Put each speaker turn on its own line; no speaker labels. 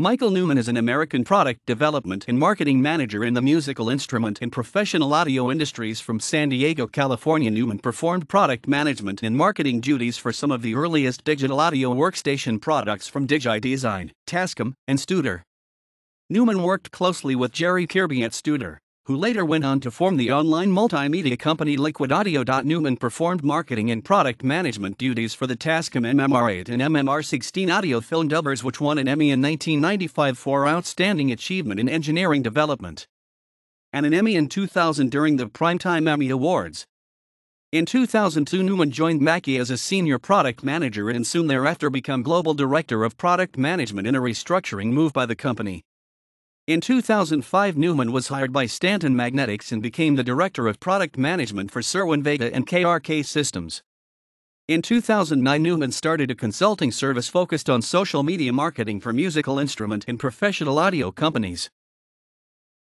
Michael Newman is an American product development and marketing manager in the musical instrument and professional audio industries from San Diego, California. Newman performed product management and marketing duties for some of the earliest digital audio workstation products from DigiDesign, Tascam, and Studer. Newman worked closely with Gerry Kearby at Studer, who later went on to form the online multimedia company Liquid Audio. Newman performed marketing and product management duties for the Tascam MMR8 and MMR16 audio film dubbers, which won an Emmy in 1995 for outstanding achievement in engineering development, and an Emmy in 2000 during the Primetime Emmy Awards. In 2002, Newman joined Mackie as a senior product manager and soon thereafter became global director of product management in a restructuring move by the company. In 2005, Newman was hired by Stanton Magnetics and became the director of product management for Cerwin-Vega and KRK Systems. In 2009, Newman started a consulting service focused on social media marketing for musical instrument and professional audio companies.